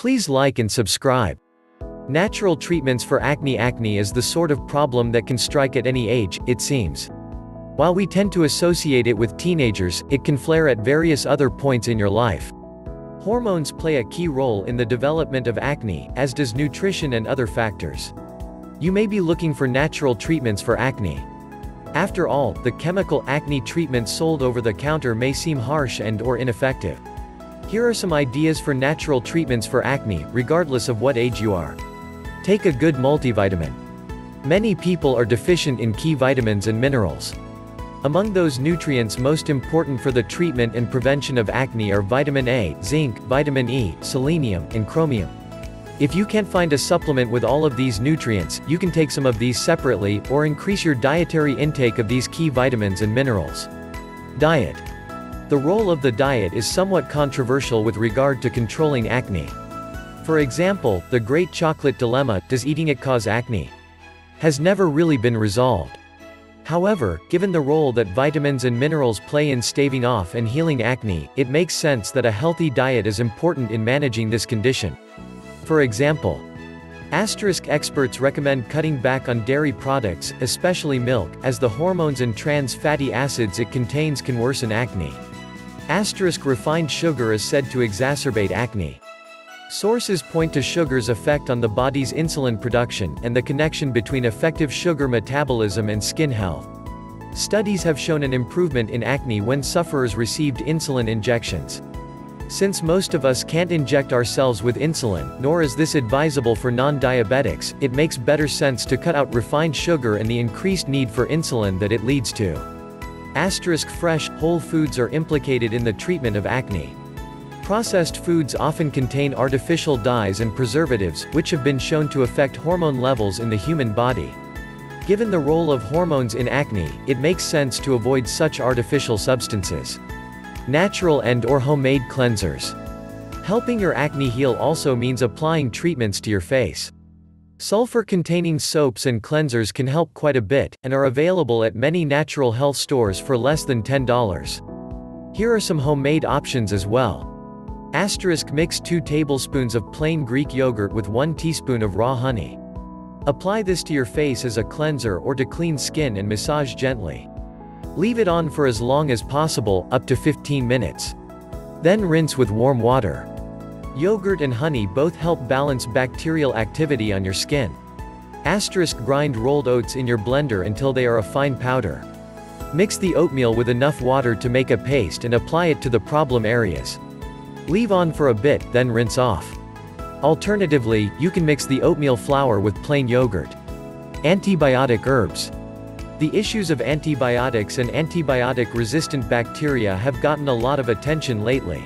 Please like and subscribe. Natural treatments for acne Acne is the sort of problem that can strike at any age, it seems. While we tend to associate it with teenagers, it can flare at various other points in your life. Hormones play a key role in the development of acne, as does nutrition and other factors. You may be looking for natural treatments for acne. After all, the chemical acne treatments sold over the counter may seem harsh and or ineffective. Here are some ideas for natural treatments for acne, regardless of what age you are. Take a good multivitamin. Many people are deficient in key vitamins and minerals. Among those nutrients most important for the treatment and prevention of acne are vitamin A, zinc, vitamin E, selenium, and chromium. If you can't find a supplement with all of these nutrients, you can take some of these separately, or increase your dietary intake of these key vitamins and minerals. Diet. The role of the diet is somewhat controversial with regard to controlling acne. For example, the Great Chocolate Dilemma, does eating it cause acne? Has never really been resolved. However, given the role that vitamins and minerals play in staving off and healing acne, it makes sense that a healthy diet is important in managing this condition. For example, Asterisk experts recommend cutting back on dairy products, especially milk, as the hormones and trans fatty acids it contains can worsen acne. Asterisk refined sugar is said to exacerbate acne. Sources point to sugar's effect on the body's insulin production, and the connection between effective sugar metabolism and skin health. Studies have shown an improvement in acne when sufferers received insulin injections. Since most of us can't inject ourselves with insulin, nor is this advisable for non-diabetics, it makes better sense to cut out refined sugar and the increased need for insulin that it leads to. Asterisk fresh, whole foods are implicated in the treatment of acne. Processed foods often contain artificial dyes and preservatives, which have been shown to affect hormone levels in the human body. Given the role of hormones in acne, it makes sense to avoid such artificial substances. Natural and or homemade cleansers. Helping your acne heal also means applying treatments to your face. Sulfur-containing soaps and cleansers can help quite a bit, and are available at many natural health stores for less than $10. Here are some homemade options as well. Asterisk mix 2 tablespoons of plain Greek yogurt with 1 teaspoon of raw honey. Apply this to your face as a cleanser or to clean skin and massage gently. Leave it on for as long as possible, up to 15 minutes. Then rinse with warm water. Yogurt and honey both help balance bacterial activity on your skin. Asterisk grind rolled oats in your blender until they are a fine powder. Mix the oatmeal with enough water to make a paste and apply it to the problem areas. Leave on for a bit, then rinse off. Alternatively, you can mix the oatmeal flour with plain yogurt. Antibiotic herbs. The issues of antibiotics and antibiotic-resistant bacteria have gotten a lot of attention lately.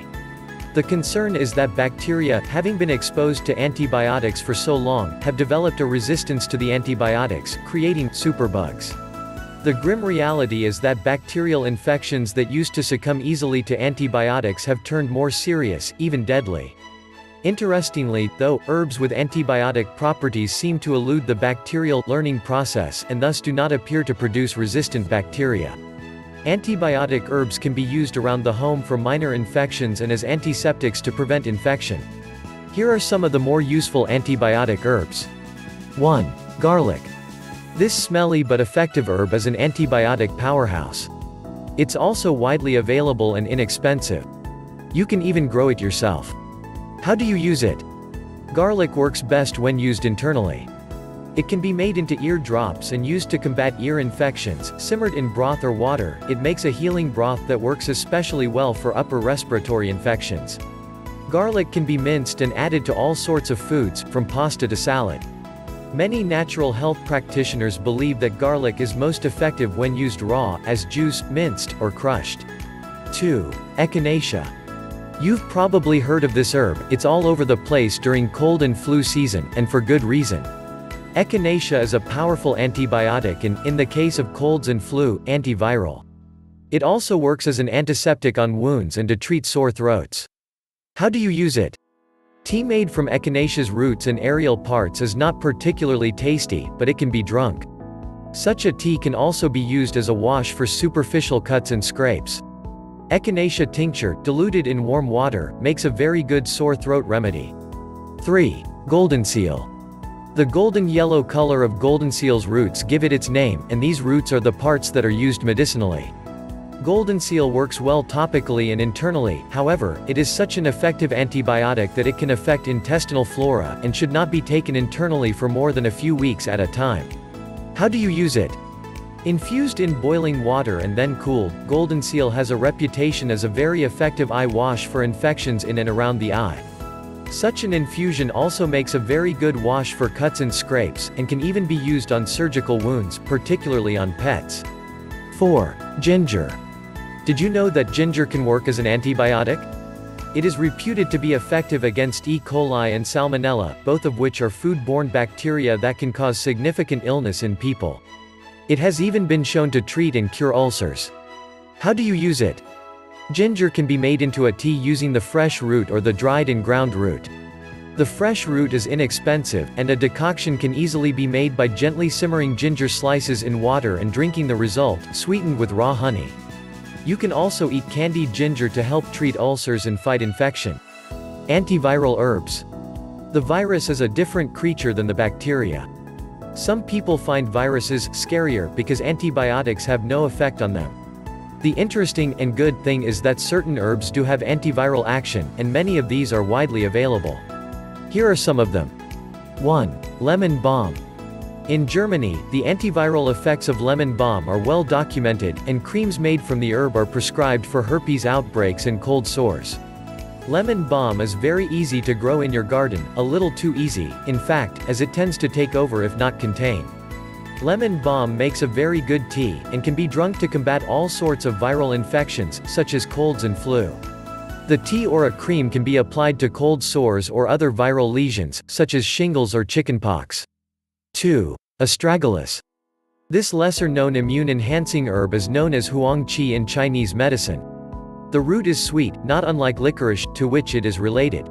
The concern is that bacteria, having been exposed to antibiotics for so long, have developed a resistance to the antibiotics, creating superbugs. The grim reality is that bacterial infections that used to succumb easily to antibiotics have turned more serious, even deadly. Interestingly, though, herbs with antibiotic properties seem to elude the bacterial learning process and thus do not appear to produce resistant bacteria. Antibiotic herbs can be used around the home for minor infections and as antiseptics to prevent infection. Here are some of the more useful antibiotic herbs. 1. Garlic. This smelly but effective herb is an antibiotic powerhouse. It's also widely available and inexpensive. You can even grow it yourself. How do you use it? Garlic works best when used internally. It can be made into ear drops and used to combat ear infections, simmered in broth or water, it makes a healing broth that works especially well for upper respiratory infections. Garlic can be minced and added to all sorts of foods, from pasta to salad. Many natural health practitioners believe that garlic is most effective when used raw, as juice, minced, or crushed. 2. Echinacea. You've probably heard of this herb, it's all over the place during cold and flu season, and for good reason. Echinacea is a powerful antibiotic and, in the case of colds and flu, antiviral. It also works as an antiseptic on wounds and to treat sore throats. How do you use it? Tea made from echinacea's roots and aerial parts is not particularly tasty, but it can be drunk. Such a tea can also be used as a wash for superficial cuts and scrapes. Echinacea tincture, diluted in warm water, makes a very good sore throat remedy. 3. Golden seal. The golden yellow color of golden seal's roots give it its name, and these roots are the parts that are used medicinally. Golden seal works well topically and internally, however, it is such an effective antibiotic that it can affect intestinal flora, and should not be taken internally for more than a few weeks at a time. How do you use it? Infused in boiling water and then cooled, golden seal has a reputation as a very effective eye wash for infections in and around the eye. Such an infusion also makes a very good wash for cuts and scrapes, and can even be used on surgical wounds, particularly on pets. 4. Ginger. Did you know that ginger can work as an antibiotic? It is reputed to be effective against E. coli and Salmonella, both of which are food-borne bacteria that can cause significant illness in people. It has even been shown to treat and cure ulcers. How do you use it? Ginger can be made into a tea using the fresh root or the dried and ground root. The fresh root is inexpensive, and a decoction can easily be made by gently simmering ginger slices in water and drinking the result, sweetened with raw honey. You can also eat candied ginger to help treat ulcers and fight infection. Antiviral herbs. The virus is a different creature than the bacteria. Some people find viruses scarier because antibiotics have no effect on them. The interesting and good thing is that certain herbs do have antiviral action, and many of these are widely available. Here are some of them. 1. Lemon balm. In Germany, the antiviral effects of lemon balm are well documented, and creams made from the herb are prescribed for herpes outbreaks and cold sores. Lemon balm is very easy to grow in your garden, a little too easy, in fact, as it tends to take over if not contain. Lemon balm makes a very good tea, and can be drunk to combat all sorts of viral infections, such as colds and flu. The tea or a cream can be applied to cold sores or other viral lesions, such as shingles or chickenpox. 2. Astragalus. This lesser-known immune-enhancing herb is known as huang qi in Chinese medicine. The root is sweet, not unlike licorice, to which it is related.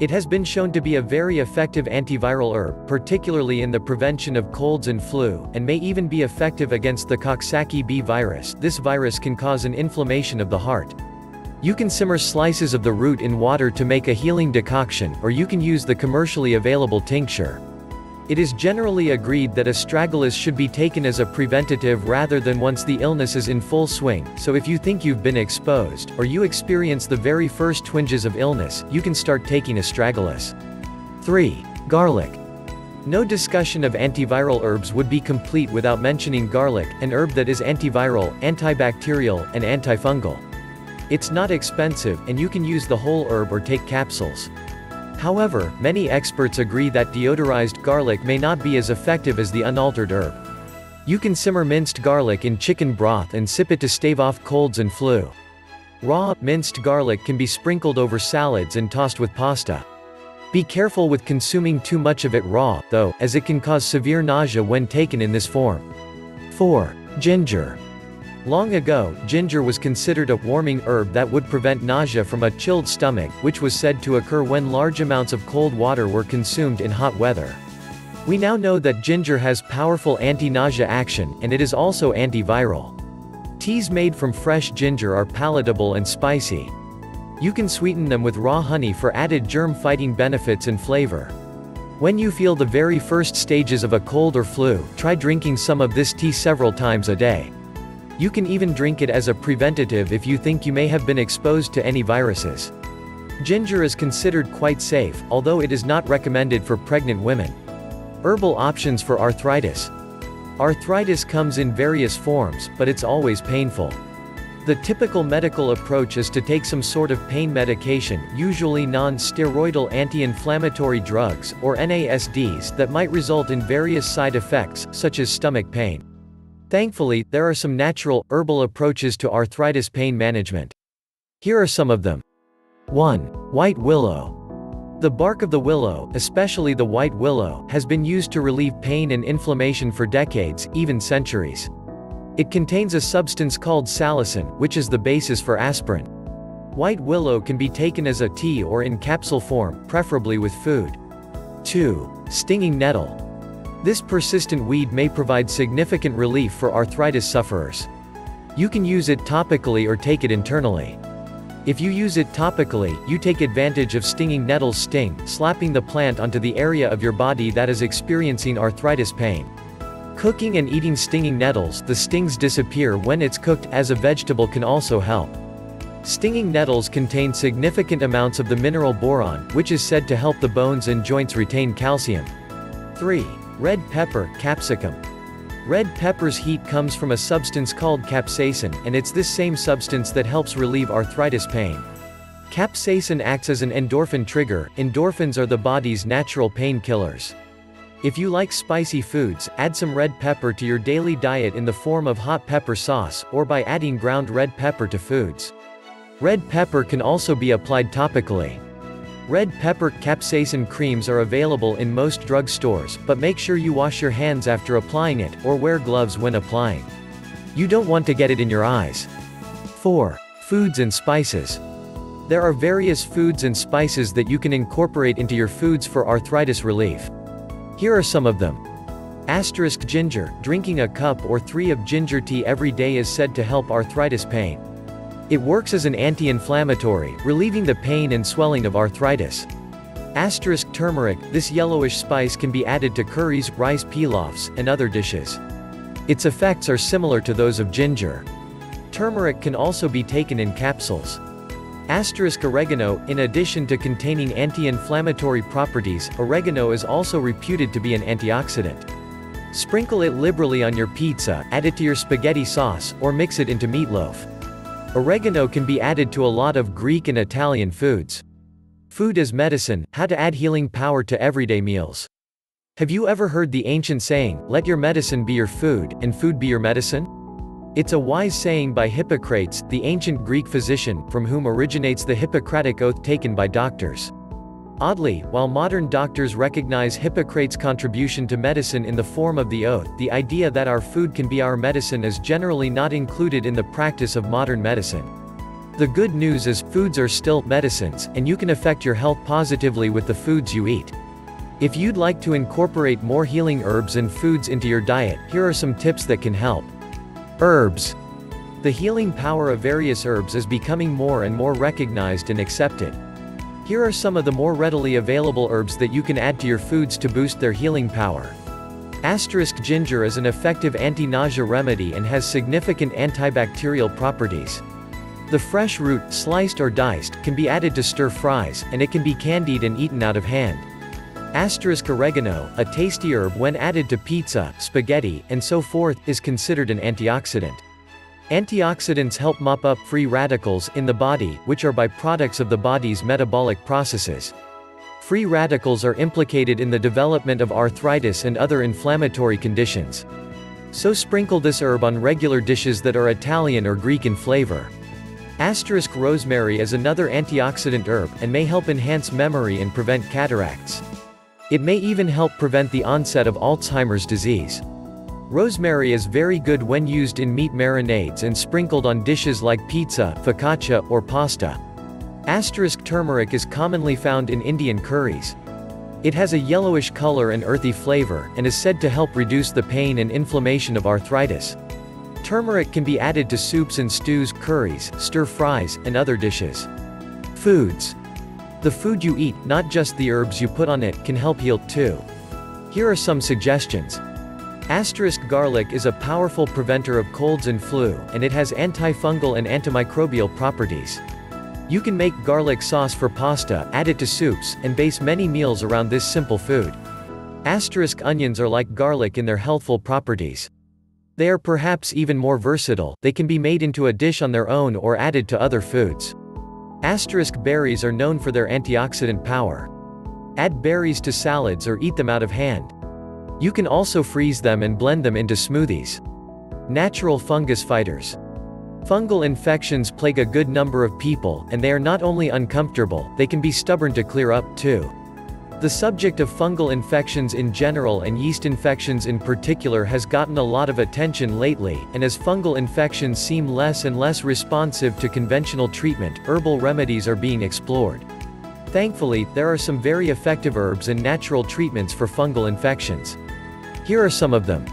It has been shown to be a very effective antiviral herb, particularly in the prevention of colds and flu, and may even be effective against the Coxsackie B virus. This virus can cause an inflammation of the heart. You can simmer slices of the root in water to make a healing decoction, or you can use the commercially available tincture. It is generally agreed that astragalus should be taken as a preventative rather than once the illness is in full swing, so if you think you've been exposed, or you experience the very first twinges of illness, you can start taking astragalus. 3. Garlic. No discussion of antiviral herbs would be complete without mentioning garlic, an herb that is antiviral, antibacterial, and antifungal. It's not expensive, and you can use the whole herb or take capsules. However, many experts agree that deodorized garlic may not be as effective as the unaltered herb. You can simmer minced garlic in chicken broth and sip it to stave off colds and flu. Raw, minced garlic can be sprinkled over salads and tossed with pasta. Be careful with consuming too much of it raw, though, as it can cause severe nausea when taken in this form. 4. Ginger. Long ago, ginger was considered a warming herb that would prevent nausea from a chilled stomach, which was said to occur when large amounts of cold water were consumed in hot weather. We now know that ginger has powerful anti-nausea action, and it is also antiviral. Teas made from fresh ginger are palatable and spicy. You can sweeten them with raw honey for added germ-fighting benefits and flavor. When you feel the very first stages of a cold or flu, try drinking some of this tea several times a day. You can even drink it as a preventative if you think you may have been exposed to any viruses. Ginger is considered quite safe, although it is not recommended for pregnant women. Herbal options for arthritis. Arthritis comes in various forms, but it's always painful. The typical medical approach is to take some sort of pain medication, usually non-steroidal anti-inflammatory drugs, or NSAIDs, that might result in various side effects, such as stomach pain. Thankfully, there are some natural, herbal approaches to arthritis pain management. Here are some of them. 1. White willow. The bark of the willow, especially the white willow, has been used to relieve pain and inflammation for decades, even centuries. It contains a substance called salicin, which is the basis for aspirin. White willow can be taken as a tea or in capsule form, preferably with food. 2. Stinging nettle. This persistent weed may provide significant relief for arthritis sufferers. You can use it topically or take it internally. If you use it topically, you take advantage of stinging nettles sting, slapping the plant onto the area of your body that is experiencing arthritis pain. Cooking and eating stinging nettles, the stings disappear when it's cooked, as a vegetable can also help. Stinging nettles contain significant amounts of the mineral boron, which is said to help the bones and joints retain calcium. 3. Red pepper, capsicum. Red pepper's heat comes from a substance called capsaicin, and it's this same substance that helps relieve arthritis pain. Capsaicin acts as an endorphin trigger, endorphins are the body's natural painkillers. If you like spicy foods, add some red pepper to your daily diet in the form of hot pepper sauce, or by adding ground red pepper to foods. Red pepper can also be applied topically. Red pepper capsaicin creams are available in most drug stores, but make sure you wash your hands after applying it, or wear gloves when applying. You don't want to get it in your eyes. 4. Foods and spices. There are various foods and spices that you can incorporate into your foods for arthritis relief. Here are some of them. Asterisk ginger, drinking a cup or three of ginger tea every day is said to help arthritis pain. It works as an anti-inflammatory, relieving the pain and swelling of arthritis. Asterisk turmeric, this yellowish spice can be added to curries, rice pilafs, and other dishes. Its effects are similar to those of ginger. Turmeric can also be taken in capsules. Asterisk oregano, in addition to containing anti-inflammatory properties, oregano is also reputed to be an antioxidant. Sprinkle it liberally on your pizza, add it to your spaghetti sauce, or mix it into meatloaf. Oregano can be added to a lot of Greek and Italian foods. Food as medicine, how to add healing power to everyday meals. Have you ever heard the ancient saying, let your medicine be your food, and food be your medicine? It's a wise saying by Hippocrates, the ancient Greek physician, from whom originates the Hippocratic oath taken by doctors. Oddly, while modern doctors recognize Hippocrates' contribution to medicine in the form of the oath, the idea that our food can be our medicine is generally not included in the practice of modern medicine. The good news is, foods are still medicines, and you can affect your health positively with the foods you eat. If you'd like to incorporate more healing herbs and foods into your diet, here are some tips that can help. Herbs. The healing power of various herbs is becoming more and more recognized and accepted. Here are some of the more readily available herbs that you can add to your foods to boost their healing power. Asterisk ginger is an effective anti-nausea remedy and has significant antibacterial properties. The fresh root, sliced or diced, can be added to stir fries, and it can be candied and eaten out of hand. Asterisk oregano, a tasty herb when added to pizza, spaghetti, and so forth, is considered an antioxidant. Antioxidants help mop up free radicals in the body, which are byproducts of the body's metabolic processes. Free radicals are implicated in the development of arthritis and other inflammatory conditions. So sprinkle this herb on regular dishes that are Italian or Greek in flavor. Asterisk rosemary is another antioxidant herb, and may help enhance memory and prevent cataracts. It may even help prevent the onset of Alzheimer's disease. Rosemary is very good when used in meat marinades and sprinkled on dishes like pizza, focaccia, or pasta. Asterisk turmeric is commonly found in Indian curries. It has a yellowish color and earthy flavor, and is said to help reduce the pain and inflammation of arthritis. Turmeric can be added to soups and stews, curries, stir-fries, and other dishes. Foods. The food you eat, not just the herbs you put on it, can help heal, too. Here are some suggestions. Asterisk garlic is a powerful preventer of colds and flu, and it has antifungal and antimicrobial properties. You can make garlic sauce for pasta, add it to soups, and base many meals around this simple food. Asterisk onions are like garlic in their healthful properties. They are perhaps even more versatile, they can be made into a dish on their own or added to other foods. Asterisk berries are known for their antioxidant power. Add berries to salads or eat them out of hand. You can also freeze them and blend them into smoothies. Natural fungus fighters. Fungal infections plague a good number of people, and they are not only uncomfortable, they can be stubborn to clear up, too. The subject of fungal infections in general and yeast infections in particular has gotten a lot of attention lately, and as fungal infections seem less and less responsive to conventional treatment, herbal remedies are being explored. Thankfully, there are some very effective herbs and natural treatments for fungal infections. Here are some of them.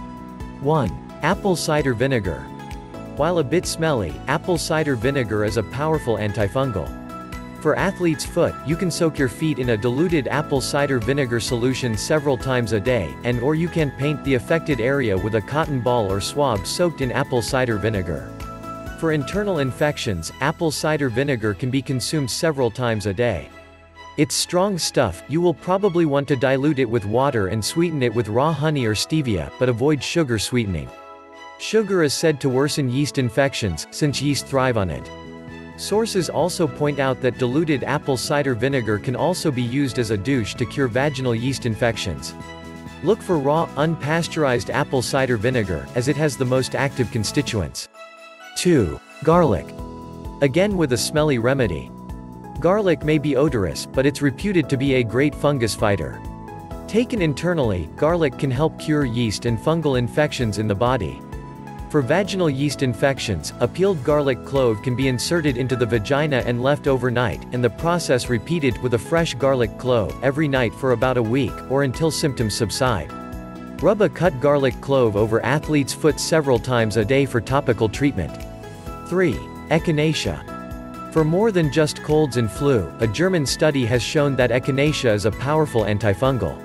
1. Apple cider vinegar. While a bit smelly, apple cider vinegar is a powerful antifungal. For athlete's foot, you can soak your feet in a diluted apple cider vinegar solution several times a day, and or you can paint the affected area with a cotton ball or swab soaked in apple cider vinegar. For internal infections, apple cider vinegar can be consumed several times a day. It's strong stuff, you will probably want to dilute it with water and sweeten it with raw honey or stevia, but avoid sugar sweetening. Sugar is said to worsen yeast infections, since yeast thrive on it. Sources also point out that diluted apple cider vinegar can also be used as a douche to cure vaginal yeast infections. Look for raw, unpasteurized apple cider vinegar, as it has the most active constituents. 2. Garlic. Again with a smelly remedy. Garlic may be odorous, but it's reputed to be a great fungus fighter. Taken internally, garlic can help cure yeast and fungal infections in the body. For vaginal yeast infections, a peeled garlic clove can be inserted into the vagina and left overnight, and the process repeated with a fresh garlic clove every night for about a week, or until symptoms subside. Rub a cut garlic clove over athlete's foot several times a day for topical treatment. 3. Echinacea. For more than just colds and flu, a German study has shown that echinacea is a powerful antifungal.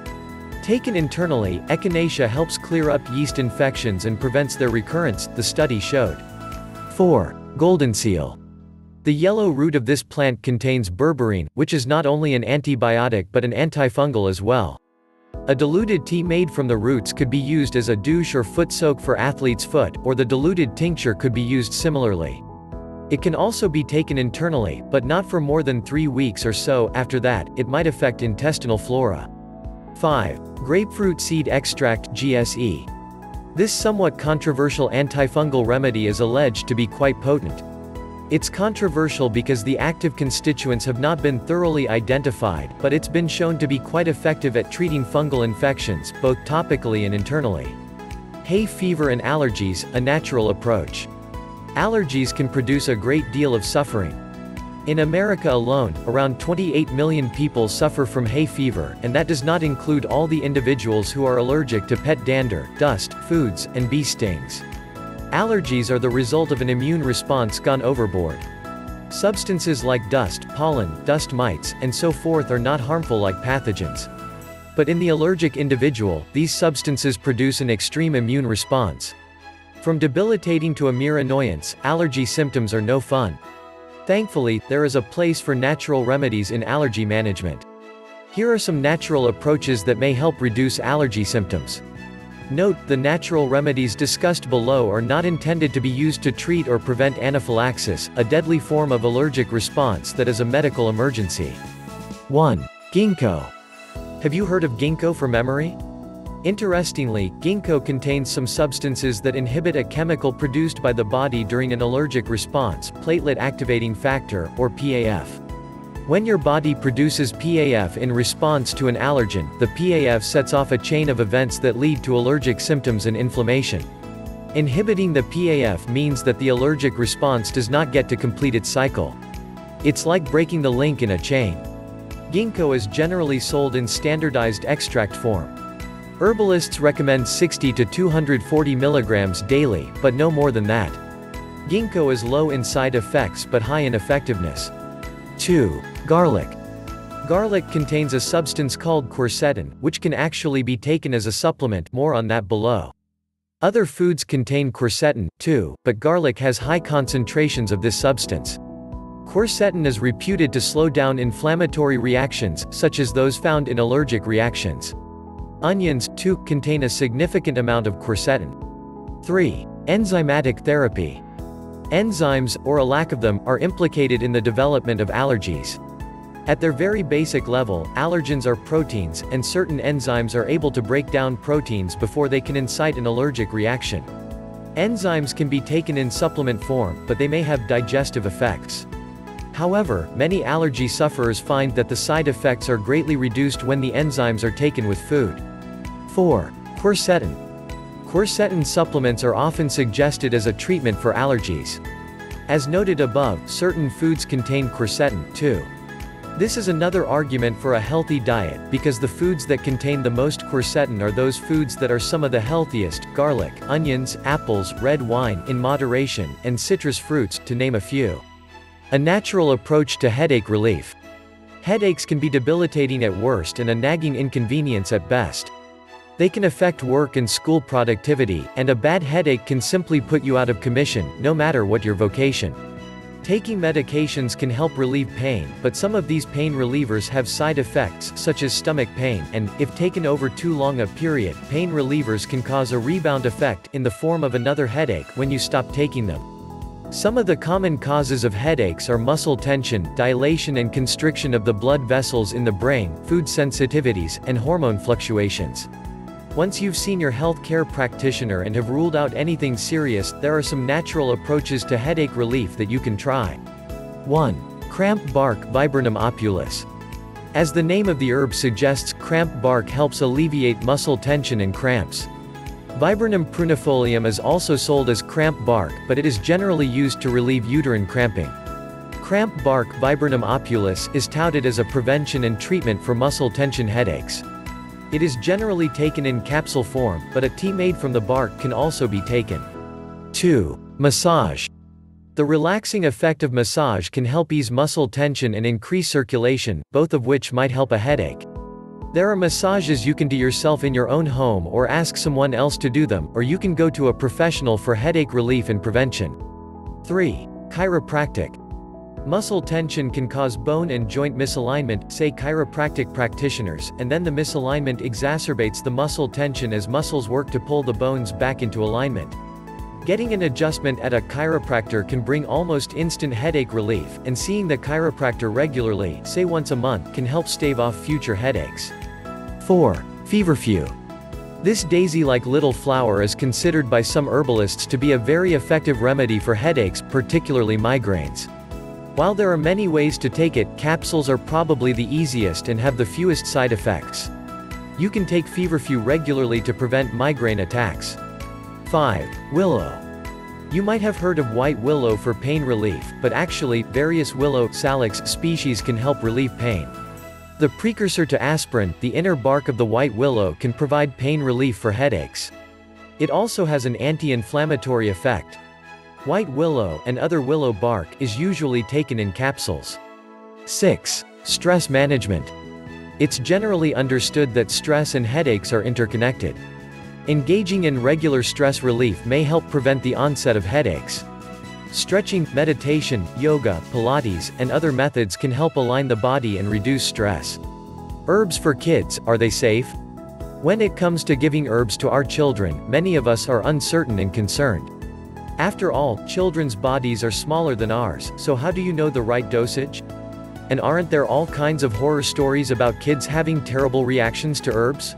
Taken internally, echinacea helps clear up yeast infections and prevents their recurrence, the study showed. 4. Golden seal. The yellow root of this plant contains berberine, which is not only an antibiotic but an antifungal as well. A diluted tea made from the roots could be used as a douche or foot soak for athlete's foot, or the diluted tincture could be used similarly. It can also be taken internally, but not for more than three weeks or so, after that, it might affect intestinal flora. 5. Grapefruit seed extract GSE. This somewhat controversial antifungal remedy is alleged to be quite potent. It's controversial because the active constituents have not been thoroughly identified, but it's been shown to be quite effective at treating fungal infections, both topically and internally. Hay fever and allergies, a natural approach. Allergies can produce a great deal of suffering. In America alone, around 28 million people suffer from hay fever, and that does not include all the individuals who are allergic to pet dander, dust, foods, and bee stings. Allergies are the result of an immune response gone overboard. Substances like dust, pollen, dust mites, and so forth are not harmful like pathogens. But in the allergic individual, these substances produce an extreme immune response. From debilitating to a mere annoyance, allergy symptoms are no fun. Thankfully, there is a place for natural remedies in allergy management. Here are some natural approaches that may help reduce allergy symptoms. Note, the natural remedies discussed below are not intended to be used to treat or prevent anaphylaxis, a deadly form of allergic response that is a medical emergency. 1. Ginkgo. Have you heard of ginkgo for memory? Interestingly, ginkgo contains some substances that inhibit a chemical produced by the body during an allergic response, platelet activating factor, or PAF. When your body produces PAF in response to an allergen, the PAF sets off a chain of events that lead to allergic symptoms and inflammation. Inhibiting the PAF means that the allergic response does not get to complete its cycle. It's like breaking the link in a chain. Ginkgo is generally sold in standardized extract form. Herbalists recommend 60 to 240 milligrams daily, but no more than that. Ginkgo is low in side effects but high in effectiveness. 2. Garlic. Garlic contains a substance called quercetin, which can actually be taken as a supplement, more on that below. Other foods contain quercetin, too, but garlic has high concentrations of this substance. Quercetin is reputed to slow down inflammatory reactions, such as those found in allergic reactions. Onions, too, contain a significant amount of quercetin. 3. Enzymatic therapy. Enzymes, or a lack of them, are implicated in the development of allergies. At their very basic level, allergens are proteins, and certain enzymes are able to break down proteins before they can incite an allergic reaction. Enzymes can be taken in supplement form, but they may have digestive effects. However, many allergy sufferers find that the side effects are greatly reduced when the enzymes are taken with food. 4. Quercetin. Quercetin supplements are often suggested as a treatment for allergies. As noted above, certain foods contain quercetin, too. This is another argument for a healthy diet, because the foods that contain the most quercetin are those foods that are some of the healthiest, garlic, onions, apples, red wine, in moderation, and citrus fruits, to name a few. A natural approach to headache relief. Headaches can be debilitating at worst and a nagging inconvenience at best. They can affect work and school productivity, and a bad headache can simply put you out of commission, no matter what your vocation. Taking medications can help relieve pain, but some of these pain relievers have side effects, such as stomach pain, and, if taken over too long a period, pain relievers can cause a rebound effect, in the form of another headache, when you stop taking them. Some of the common causes of headaches are muscle tension, dilation and constriction of the blood vessels in the brain, food sensitivities, and hormone fluctuations. Once you've seen your health care practitioner and have ruled out anything serious, there are some natural approaches to headache relief that you can try. 1. Cramp bark Viburnum opulus. As the name of the herb suggests, cramp bark helps alleviate muscle tension and cramps. Viburnum prunifolium is also sold as cramp bark, but it is generally used to relieve uterine cramping. Cramp bark Viburnum opulus is touted as a prevention and treatment for muscle tension headaches. It is generally taken in capsule form, but a tea made from the bark can also be taken. 2. Massage. The relaxing effect of massage can help ease muscle tension and increase circulation, both of which might help a headache. There are massages you can do yourself in your own home or ask someone else to do them, or you can go to a professional for headache relief and prevention. 3. Chiropractic. Muscle tension can cause bone and joint misalignment, say chiropractic practitioners, and then the misalignment exacerbates the muscle tension as muscles work to pull the bones back into alignment. Getting an adjustment at a chiropractor can bring almost instant headache relief, and seeing the chiropractor regularly, say once a month, can help stave off future headaches. 4. Feverfew. This daisy-like little flower is considered by some herbalists to be a very effective remedy for headaches, particularly migraines. While there are many ways to take it, capsules are probably the easiest and have the fewest side effects. You can take feverfew regularly to prevent migraine attacks. 5. Willow. You might have heard of white willow for pain relief, but actually, various willow salix species can help relieve pain. The precursor to aspirin, the inner bark of the white willow can provide pain relief for headaches. It also has an anti-inflammatory effect. White willow, and other willow bark, is usually taken in capsules. 6. Stress management. It's generally understood that stress and headaches are interconnected. Engaging in regular stress relief may help prevent the onset of headaches. Stretching, meditation, yoga, pilates, and other methods can help align the body and reduce stress. Herbs for kids, are they safe? When it comes to giving herbs to our children, many of us are uncertain and concerned. After all, children's bodies are smaller than ours, so how do you know the right dosage? And aren't there all kinds of horror stories about kids having terrible reactions to herbs?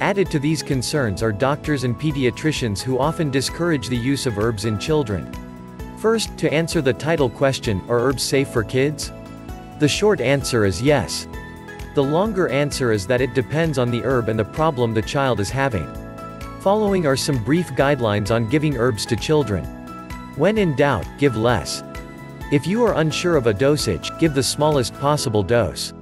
Added to these concerns are doctors and pediatricians who often discourage the use of herbs in children. First, to answer the title question, are herbs safe for kids? The short answer is yes. The longer answer is that it depends on the herb and the problem the child is having. Following are some brief guidelines on giving herbs to children. When in doubt, give less. If you are unsure of a dosage, give the smallest possible dose.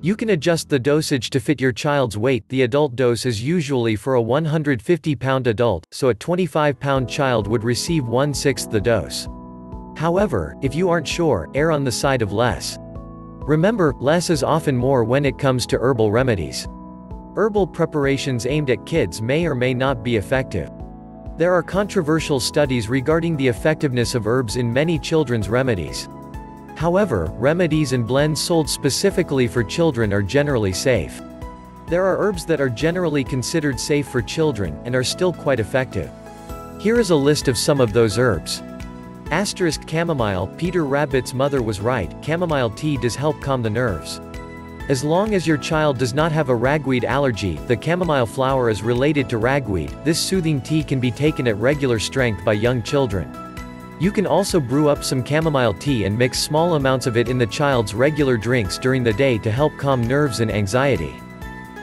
You can adjust the dosage to fit your child's weight. The adult dose is usually for a 150 pound adult, so a 25 pound child would receive one sixth the dose. However, if you aren't sure, err on the side of less. Remember, less is often more when it comes to herbal remedies. Herbal preparations aimed at kids may or may not be effective. There are controversial studies regarding the effectiveness of herbs in many children's remedies. However, remedies and blends sold specifically for children are generally safe. There are herbs that are generally considered safe for children, and are still quite effective. Here is a list of some of those herbs. Asterisk chamomile, Peter Rabbit's mother was right, chamomile tea does help calm the nerves. As long as your child does not have a ragweed allergy, the chamomile flower is related to ragweed, this soothing tea can be taken at regular strength by young children. You can also brew up some chamomile tea and mix small amounts of it in the child's regular drinks during the day to help calm nerves and anxiety.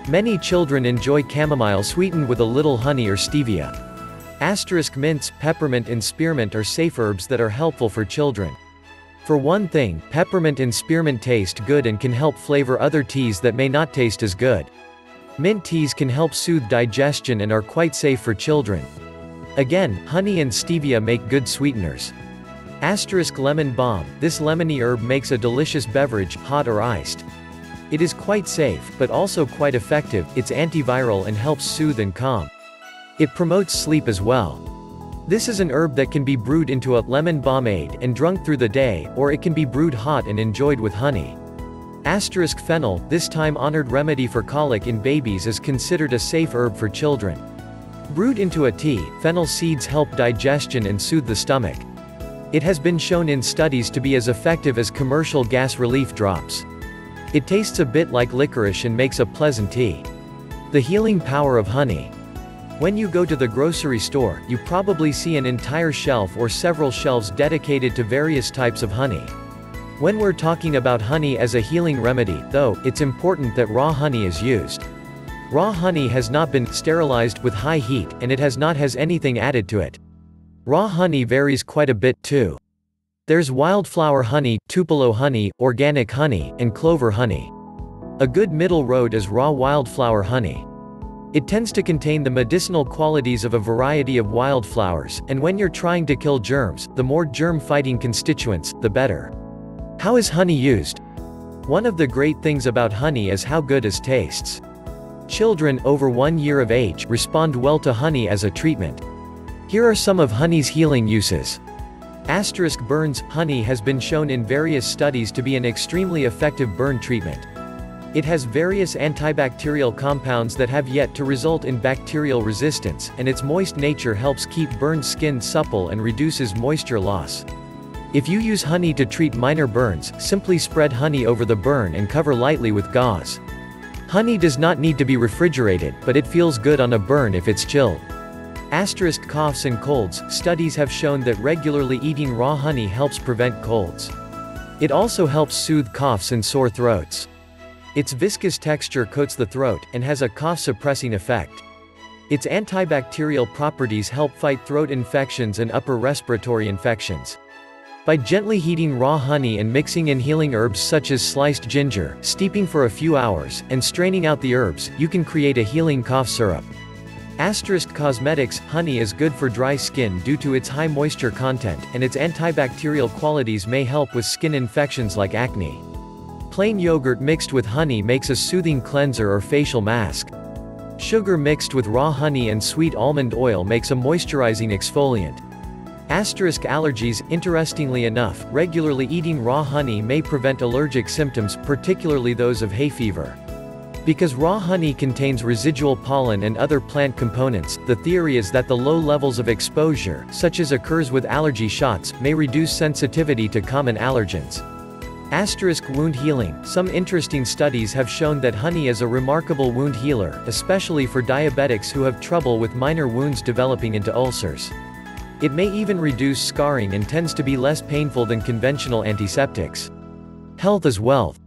Many children enjoy chamomile sweetened with a little honey or stevia. Asterisk mints, peppermint and spearmint are safe herbs that are helpful for children. For one thing, peppermint and spearmint taste good and can help flavor other teas that may not taste as good. Mint teas can help soothe digestion and are quite safe for children. Again, honey and stevia make good sweeteners. Asterisk lemon balm, this lemony herb makes a delicious beverage, hot or iced. It is quite safe, but also quite effective, it's antiviral and helps soothe and calm. It promotes sleep as well. This is an herb that can be brewed into a lemon pomade and drunk through the day, or it can be brewed hot and enjoyed with honey. Asterisk fennel, this time honored remedy for colic in babies is considered a safe herb for children. Brewed into a tea, fennel seeds help digestion and soothe the stomach. It has been shown in studies to be as effective as commercial gas relief drops. It tastes a bit like licorice and makes a pleasant tea. The healing power of honey. When you go to the grocery store, you probably see an entire shelf or several shelves dedicated to various types of honey. When we're talking about honey as a healing remedy, though, it's important that raw honey is used. Raw honey has not been sterilized with high heat, and it has not has anything added to it. Raw honey varies quite a bit, too. There's wildflower honey, tupelo honey, organic honey, and clover honey. A good middle road is raw wildflower honey. It tends to contain the medicinal qualities of a variety of wildflowers, and when you're trying to kill germs, the more germ-fighting constituents, the better. How is honey used? One of the great things about honey is how good it tastes. Children over one year of age respond well to honey as a treatment. Here are some of honey's healing uses. Asterisk burns Honey has been shown in various studies to be an extremely effective burn treatment. It has various antibacterial compounds that have yet to result in bacterial resistance, and its moist nature helps keep burned skin supple and reduces moisture loss. If you use honey to treat minor burns, simply spread honey over the burn and cover lightly with gauze. Honey does not need to be refrigerated, but it feels good on a burn if it's chilled. Asterisk coughs and colds, studies have shown that regularly eating raw honey helps prevent colds. It also helps soothe coughs and sore throats. Its viscous texture coats the throat, and has a cough-suppressing effect. Its antibacterial properties help fight throat infections and upper respiratory infections. By gently heating raw honey and mixing in healing herbs such as sliced ginger, steeping for a few hours, and straining out the herbs, you can create a healing cough syrup. Asterisk Cosmetics Honey is good for dry skin due to its high moisture content, and its antibacterial qualities may help with skin infections like acne. Plain yogurt mixed with honey makes a soothing cleanser or facial mask. Sugar mixed with raw honey and sweet almond oil makes a moisturizing exfoliant. Asterisk allergies, interestingly enough, regularly eating raw honey may prevent allergic symptoms, particularly those of hay fever. Because raw honey contains residual pollen and other plant components, the theory is that the low levels of exposure, such as occurs with allergy shots, may reduce sensitivity to common allergens. Asterisk wound healing. Some interesting studies have shown that honey is a remarkable wound healer, especially for diabetics who have trouble with minor wounds developing into ulcers. It may even reduce scarring and tends to be less painful than conventional antiseptics. Health is wealth.